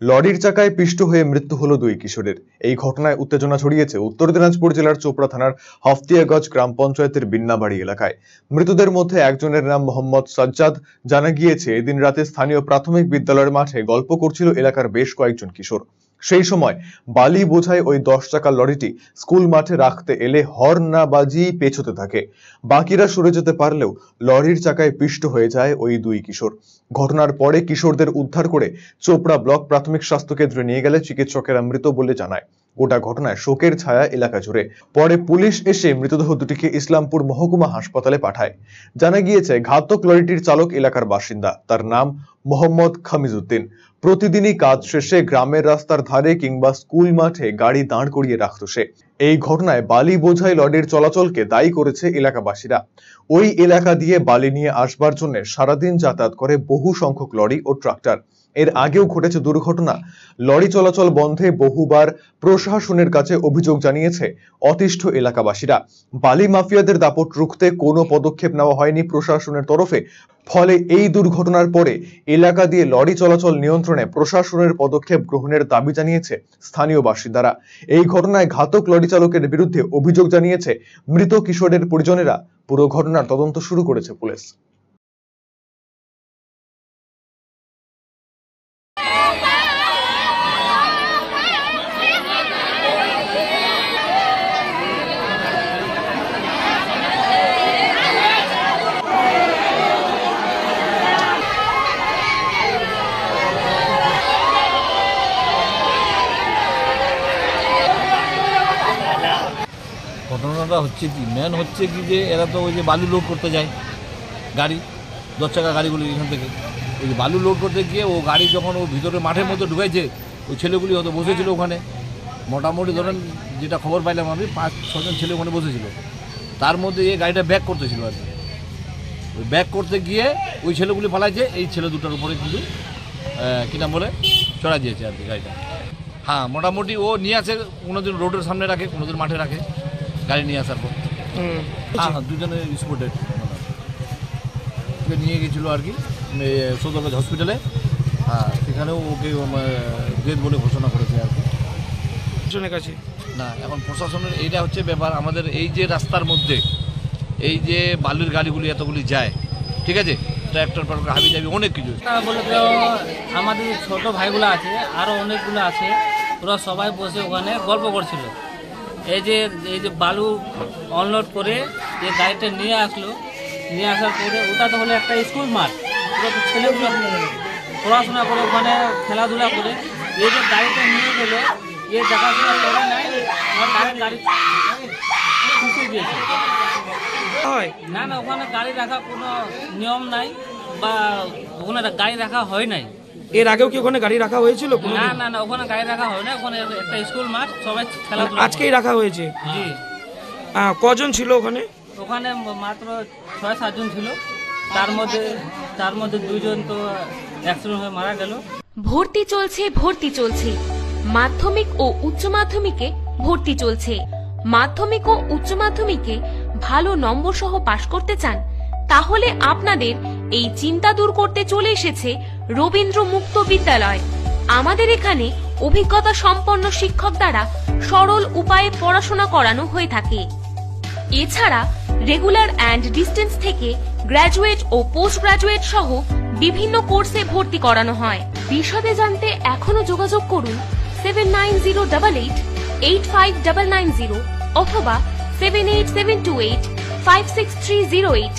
লরির চাকায় পিষ্ট হয়ে মৃত্যু হলো দুই কিশোরের। এই ঘটনায় উত্তেজনা ছড়িয়েছে উত্তর দিনাজপুর জেলার চোপড়া থানার হফতিয়াগঞ্জ গ্রাম পঞ্চায়েতের বিন্নাবাড়ি এলাকায়। মৃতদের মধ্যে একজনের নাম মোহাম্মদ সাজ্জাদ। জানা গিয়েছে, এদিন রাতে স্থানীয় প্রাথমিক বিদ্যালয়ের মাঠে গল্প করছিল এলাকার বেশ কয়েকজন কিশোর। সেই সময় বালি বোঝায় ওই দশ চাকার লরিটি স্কুল মাঠে রাখতে এলে হর্ন না বাজিয়ে পেছোতে থাকে। বাকিরা সরে যেতে পারলেও লরির চাকায় পিষ্ট হয়ে যায় ওই দুই কিশোর। ঘটনার পরে কিশোরদের উদ্ধার করে চোপড়া ব্লক প্রাথমিক স্বাস্থ্য কেন্দ্রে নিয়ে গেলে চিকিৎসকেরা মৃত বলে জানায়। গোটা ঘটনায় শোকের ছায়া এলাকা জুড়ে। পরে পুলিশ এসে মৃতদেহ দুটিকে ইসলামপুর মহকুমা হাসপাতালে পাঠায়। জানা গিয়েছে, ঘাতক লরিটির চালক এলাকার বাসিন্দা। তার নাম মোহাম্মদ খামিজউদ্দিন প্রতিদিনই কাজ শেষে গ্রামের রাস্তার ধারে কিংবা স্কুল মাঠে গাড়ি দাঁড় করিয়ে রাখত সে। এই ঘটনায় বালি বোঝাই লরির চলাচলকে দায়ী করেছে এলাকাবাসীরা। ওই এলাকা দিয়ে বালি নিয়ে আসবার জন্য সারাদিন যাতায়াত করে বহু সংখ্যক লরি ও ট্রাক্টর। এর আগেও ঘটেছে দুর্ঘটনা। লরি চলাচল বন্ধে বহুবার প্রশাসনের কাছে অভিযোগ জানিয়েছে অতিষ্ঠ এলাকাবাসীরা। বালি মাফিয়াদের দাপট রুখতে কোনো পদক্ষেপ নেওয়া হয়নি প্রশাসনের তরফে। ফলে এই দুর্ঘটনার পরে এলাকা দিয়ে লরি চলাচল নিয়ন্ত্রণে প্রশাসনের পদক্ষেপ গ্রহণের দাবি জানিয়েছে স্থানীয় বাসিন্দারা। এই ঘটনায় ঘাতক লরি চালকের বিরুদ্ধে অভিযোগ জানিয়েছে মৃত কিশোরের পরিজনেরা। পুরো ঘটনার তদন্ত শুরু করেছে পুলিশ। ঘটনাটা হচ্ছে কি? মেন হচ্ছে কি যে, এরা তো ওই যে বালু লোড করতে যায় গাড়ি, দশ চাকা গাড়িগুলি এখান থেকে। ওই যে বালু লোড করতে গিয়ে ও গাড়ি যখন ও ভিতরে মাঠের মধ্যে ঢুকাইছে ওই ছেলেগুলি হয়তো বসেছিল ওখানে। মোটামুটি ধরেন যেটা খবর পাইলাম আমি, পাঁচ, ছজন ছেলে ওখানে বসেছিল। তার মধ্যে এই গাড়িটা ব্যাক করতেছিল আর কি। ওই ব্যাক করতে গিয়ে ওই ছেলেগুলি পালাইছে, এই ছেলে দুটোর উপরে কিন্তু কি নাম বলে? চড়া দিয়েছে আর কি গাড়িটা। হ্যাঁ মোটামুটি ও নিয়ে আসে, কোনোদিন রোডের সামনে রাখে, কোনোদিন মাঠে রাখে। গাড়ি নিয়ে আসার পর। হ্যাঁ হ্যাঁ দুজনে স্পোর্টেড ওকে নিয়ে গেছিল আর কি সদরগঞ্জ হসপিটালে হ্যাঁ সেখানেও ওকে ডেথ বলে ঘোষণা করেছে আর কি। জনের কাছে? না এখন প্রশাসনের এইটা হচ্ছে ব্যাপার। আমাদের এই যে রাস্তার মধ্যে এই যে বালির গাড়িগুলি এতগুলি যায় ঠিক আছে? ট্র্যাক্টর ফ্যাক্টর হাবি যাবি অনেক কিছু তা বলে তো আমাদের ছোট ভাইগুলো আছে আরও অনেকগুলো আছে। ওরা সবাই বসে ওখানে গল্প করছিল। এই যে এই যে বালু অনলোড করে যে গাড়িটা নিয়ে আসলো নিয়ে আসার পরে ওটা তো হলো একটা স্কুল মাঠ। ওটা তো ছেলেগুলো পড়াশোনা করে ওখানে খেলাধুলা করে। এই যে গাড়িটা নিয়ে গেলো এ দেখাশোনা করে নাই ডাইরেক্ট গাড়ি দিয়েছে হয়। না না ওখানে গাড়ি রাখা কোনো নিয়ম নাই বা ওখানে গাড়ি রাখা হয় নাই। এর আগেও কি ওখানে গাড়ি রাখা হয়েছিল না না না ওখানে গাড়ি রাখা হয় না ওখানে একটা স্কুল মাঠ সবাই খেলাধুলা আজকেই রাখা হয়েছে। জি। কজন ছিল ওখানে? ওখানে মাত্র ছয় সাতজন ছিল। তার মধ্যে তার মধ্যে দুজন তো অ্যাক্সিডেন্ট হয়ে মারা গেল। ভর্তি চলছে ভর্তি চলছে। মাধ্যমিক ও উচ্চ মাধ্যমিকে ভর্তি চলছে। মাধ্যমিক ও উচ্চ মাধ্যমিকে ভালো নম্বর সহ পাশ করতে চান তাহলে আপনাদের এই চিন্তা দূর করতে চলে এসেছে রবীন্দ্র মুক্ত বিদ্যালয়। আমাদের এখানে অভিজ্ঞতা সম্পন্ন শিক্ষক দ্বারা সরল উপায়ে পড়াশোনা করানো হয়ে থাকে। এছাড়া রেগুলার অ্যান্ড ডিস্টেন্স থেকে গ্র্যাজুয়েট ও পোস্ট গ্র্যাজুয়েট সহ বিভিন্ন কোর্সে ভর্তি করানো হয়। বিশদে জানতে এখনও যোগাযোগ করুন seven nine zero double eight eight five double nine zero অথবা seven eight seven two eight five six three zero eight